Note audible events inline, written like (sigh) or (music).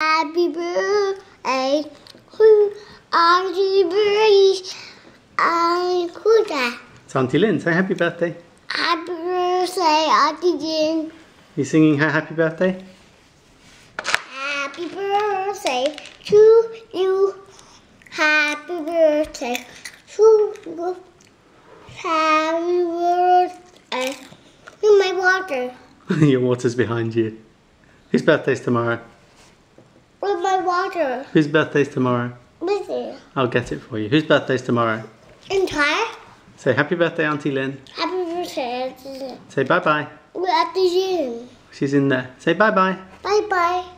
Happy birthday to Auntie Breeze. And that? It's Auntie Lynn. Say happy birthday. Happy birthday, Auntie Jin. You singing her happy birthday? Happy birthday to you. Happy birthday to you. Happy birthday to my water. (laughs) Your water's behind you. Whose birthday's tomorrow? Water. Whose birthday's tomorrow? It. I'll get it for you. Whose birthday's tomorrow? Entire. Say happy birthday, Auntie Lynn. Happy birthday, Auntie Jin. Say bye bye. We're at the gym. She's in there. Say bye bye. Bye bye.